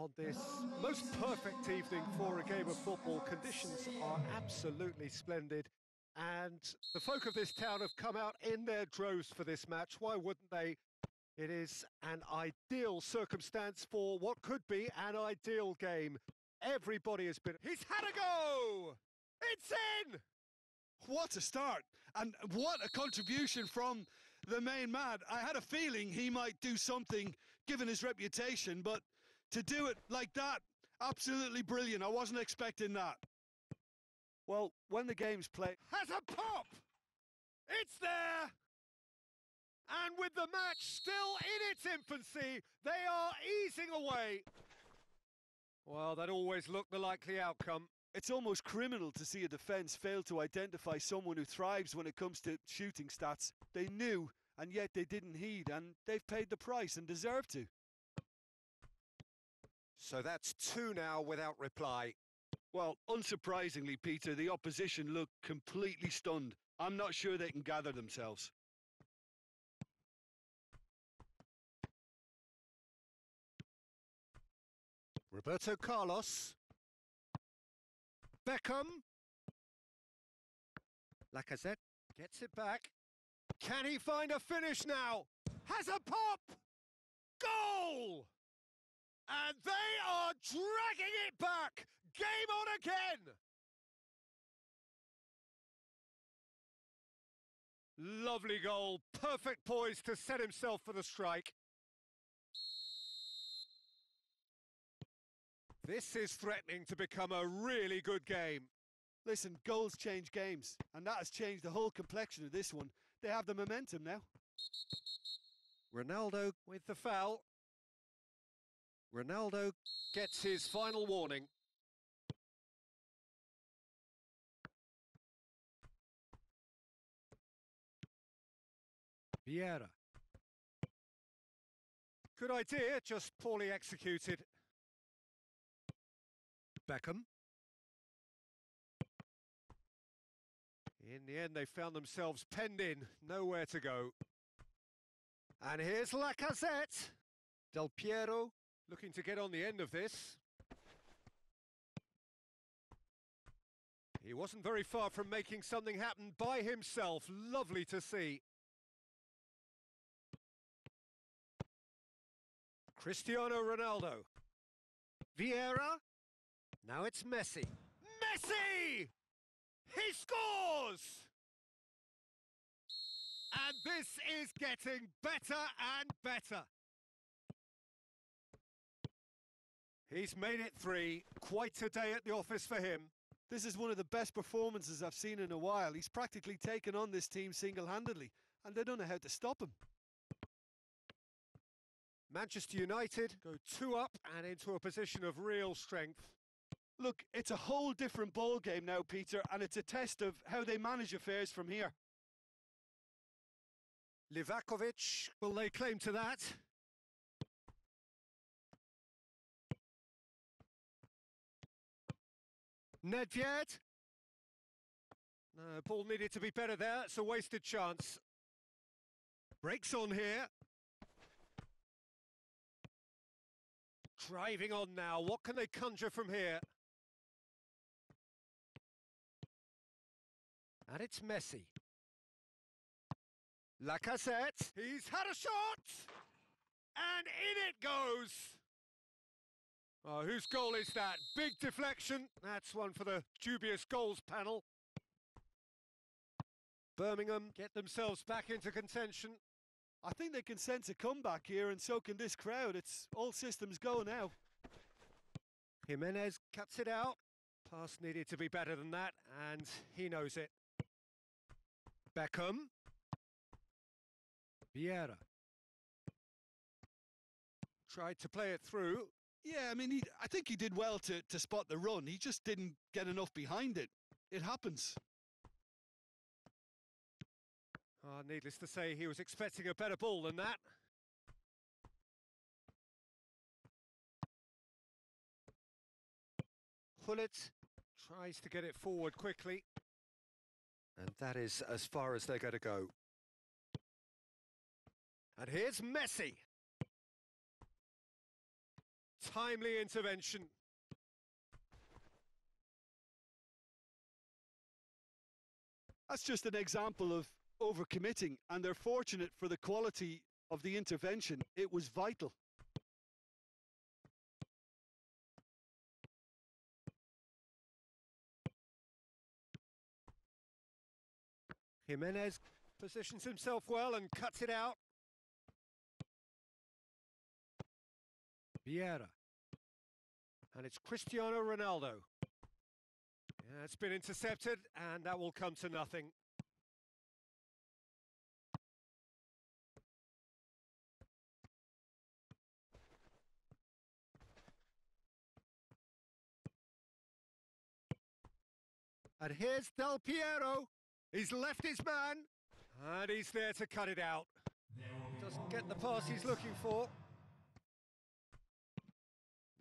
on this most perfect evening for a game of football. Conditions are absolutely splendid. And the folk of this town have come out in their droves for this match. Why wouldn't they? It is an ideal circumstance for what could be an ideal game. Everybody has been. He's had a go! It's in! What a start! And what a contribution from the main man. I had a feeling he might do something given his reputation, but to do it like that, absolutely brilliant. I wasn't expecting that. Well, when the game's played, has a pop! It's there! And with the match still in its infancy, they are easing away. Well, that always looked the likely outcome. It's almost criminal to see a defence fail to identify someone who thrives when it comes to shooting stats. They knew, and yet they didn't heed, and they've paid the price and deserve to. So that's two now without reply. Well, unsurprisingly, Peter, the opposition look completely stunned. I'm not sure they can gather themselves. Roberto Carlos. Beckham. Lacazette gets it back. Can he find a finish now? Has a pop! Goal! And they are dragging it back! Game on again! Lovely goal. Perfect poise to set himself for the strike. This is threatening to become a really good game. Listen, goals change games, and that has changed the whole complexion of this one. They have the momentum now. Ronaldo with the foul. Ronaldo gets his final warning. Vieira. Good idea, just poorly executed. Beckham. In the end, they found themselves penned in, nowhere to go. And here's Lacazette. Del Piero looking to get on the end of this. He wasn't very far from making something happen by himself. Lovely to see. Cristiano Ronaldo. Vieira. Now it's Messi. Messi! He scores! And this is getting better and better. He's made it three. Quite a day at the office for him. This is one of the best performances I've seen in a while. He's practically taken on this team single-handedly, and they don't know how to stop him. Manchester United go two up and into a position of real strength. Look, it's a whole different ball game now, Peter, and it's a test of how they manage affairs from here. Livakovic will lay claim to that. Nedved. No, ball needed to be better there. It's a wasted chance. Breaks on here. Driving on now. What can they conjure from here? And it's Messi. Lacazette. He's had a shot! And in it goes! Oh, whose goal is that? Big deflection. That's one for the dubious goals panel. Birmingham get themselves back into contention. I think they can sense a comeback here, and so can this crowd. It's all systems go now. Jimenez cuts it out. Pass needed to be better than that, and he knows it. Beckham. Vieira. Tried to play it through. Yeah, I mean, he, I think he did well to, to spot the run. He just didn't get enough behind it. It happens. Oh, needless to say, he was expecting a better ball than that. Gullit tries to get it forward quickly. And that is as far as they're going to go. And here's Messi. Timely intervention. That's just an example of overcommitting, and they're fortunate for the quality of the intervention. It was vital. Jimenez positions himself well and cuts it out. Vieira. And it's Cristiano Ronaldo. Yeah, it's been intercepted and that will come to nothing. And here's Del Piero. He's left his man. And he's there to cut it out. Doesn't get the pass he's looking for.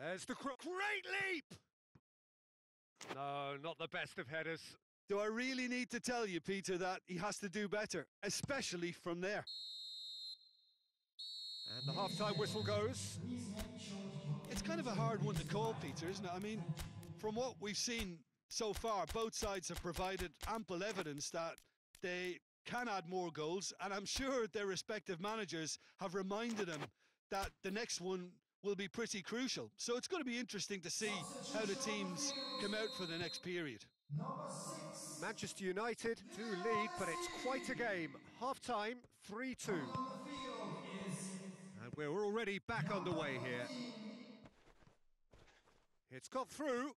There's the great leap! No, not the best of headers. Do I really need to tell you, Peter, that he has to do better, especially from there? And the half-time whistle goes. It's kind of a hard one to call, Peter, isn't it? I mean, from what we've seen so far, both sides have provided ample evidence that they can add more goals, and I'm sure their respective managers have reminded them that the next one will be pretty crucial. So it's going to be interesting to see how the teams come out for the next period. Manchester United do lead, but it's quite a game. Half-time, 3-2. And we're already back underway here. It's got through.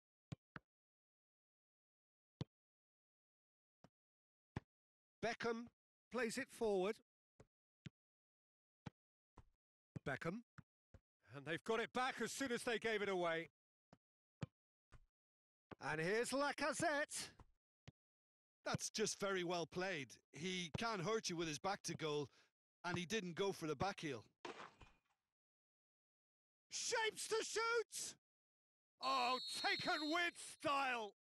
Beckham plays it forward. Beckham. And they've got it back as soon as they gave it away. And here's Lacazette. That's just very well played. He can't hurt you with his back to goal, and he didn't go for the back heel. Shapes to shoot! Oh, taken with style!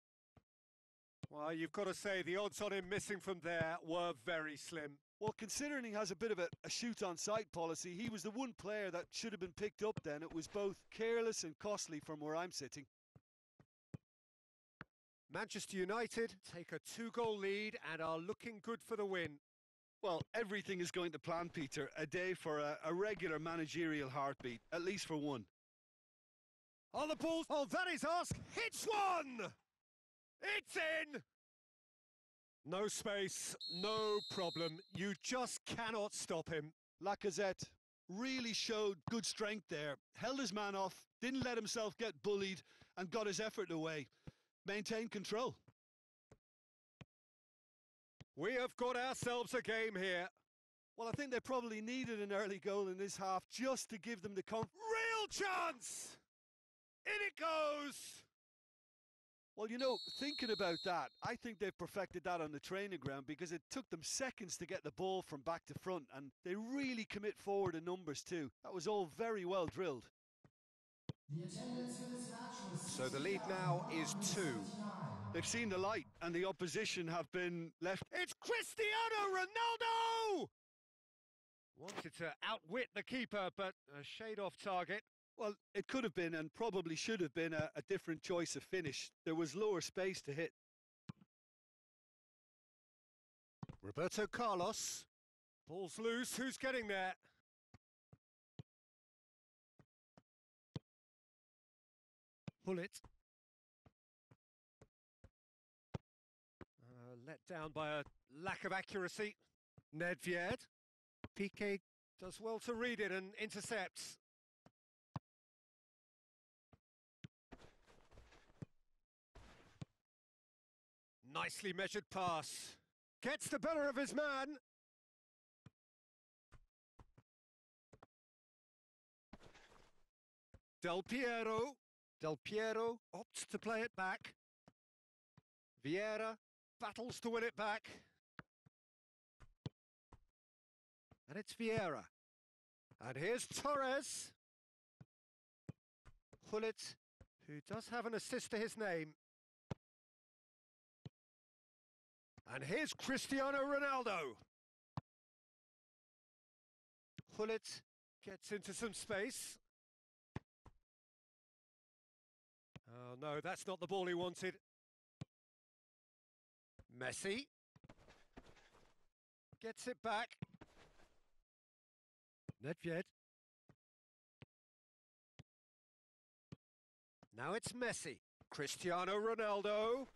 Well, you've got to say the odds on him missing from there were very slim. Well, considering he has a bit of a, a shoot on sight policy, he was the one player that should have been picked up then. It was both careless and costly from where I'm sitting. Manchester United take a two-goal lead and are looking good for the win. Well, everything is going to plan, Peter. A day for a, a regular managerial heartbeat, at least for one. On the ball, oh, that is ask, hits one! It's in! No space, no problem. You just cannot stop him. Lacazette really showed good strength there. Held his man off, didn't let himself get bullied, and got his effort away. Maintained control. We have got ourselves a game here. Well, I think they probably needed an early goal in this half just to give them the confidence. Real chance! In it goes! Well, you know, thinking about that, I think they've perfected that on the training ground because it took them seconds to get the ball from back to front and they really commit forward in numbers too. That was all very well drilled. So the lead now is two. They've seen the light and the opposition have been left. It's Cristiano Ronaldo! Wanted to outwit the keeper, but a shade off target. Well, it could have been and probably should have been a, a different choice of finish. There was lower space to hit. Roberto Carlos. Ball's loose. Who's getting there? Gullit. Uh, let down by a lack of accuracy. Nedved. Piqué does well to read it and intercepts. Nicely measured pass. Gets the better of his man. Del Piero. Del Piero opts to play it back. Vieira battles to win it back. And it's Vieira. And here's Torres. Gullit, who does have an assist to his name. And here's Cristiano Ronaldo. Gullit gets into some space. Oh no, that's not the ball he wanted. Messi. Gets it back. Nedved. Now it's Messi. Cristiano Ronaldo.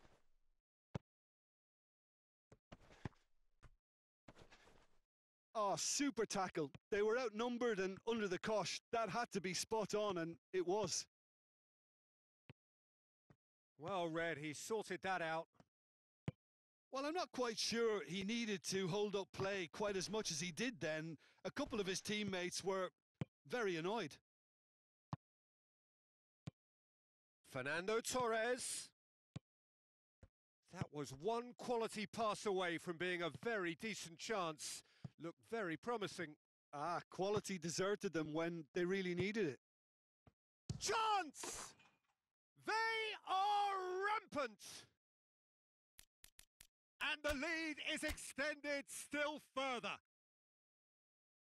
Oh, super tackle. They were outnumbered and under the cosh. That had to be spot on, and it was. Well read, he sorted that out. Well, I'm not quite sure he needed to hold up play quite as much as he did then. A couple of his teammates were very annoyed. Fernando Torres. That was one quality pass away from being a very decent chance. Looked very promising. Ah, quality deserted them when they really needed it. Chance! They are rampant! And the lead is extended still further.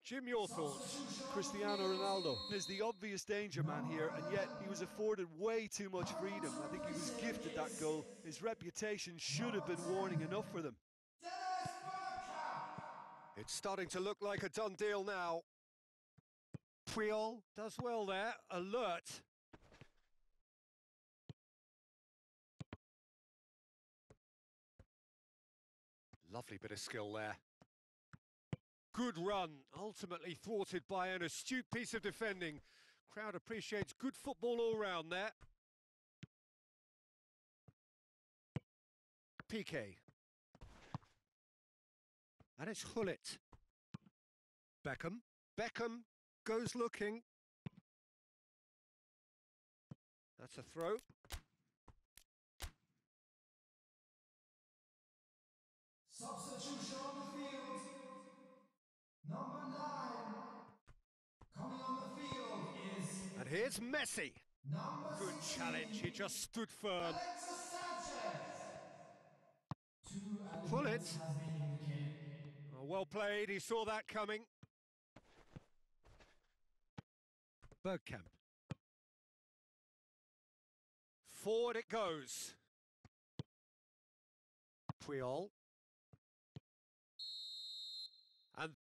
Jim, your thoughts? Cristiano Ronaldo is the obvious danger man here, and yet he was afforded way too much freedom. I think he was gifted that goal. His reputation should have been warning enough for them. It's starting to look like a done deal now. Puyol does well there, alert. Lovely bit of skill there. Good run, ultimately thwarted by an astute piece of defending. Crowd appreciates good football all round there. Piqué. And it's Gullit. Beckham. Beckham goes looking. That's a throw. Substitution on the field. Number nine. Coming on the field is And here's Messi. number Good challenge. He just stood firm. Alexis Sanchez. Two Gullit. Well played. He saw that coming. Bergkamp. Forward it goes. Puyol.